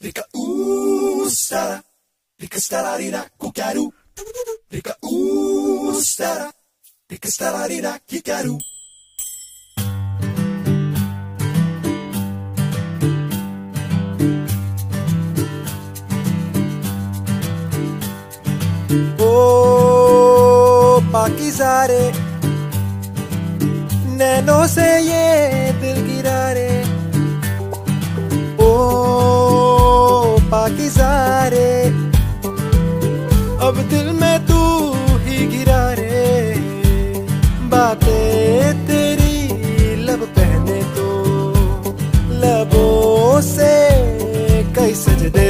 Vika ustara, vika stararira kukaru. Vika ustara, vika stararira kikaru. Oh, Pakizare, neno se ye. पाकिजारे अब दिल में तू ही गिरा रे। बातें तेरी लब पहने तो लबों से कई सजदे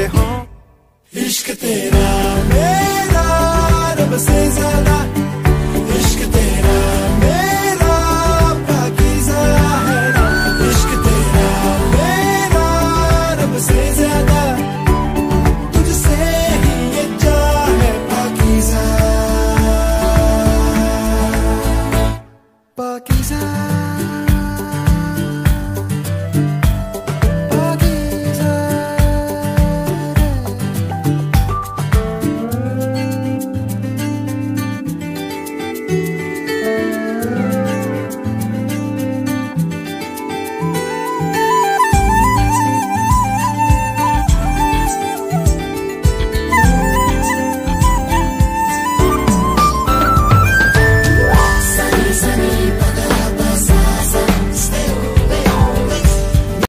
quiser.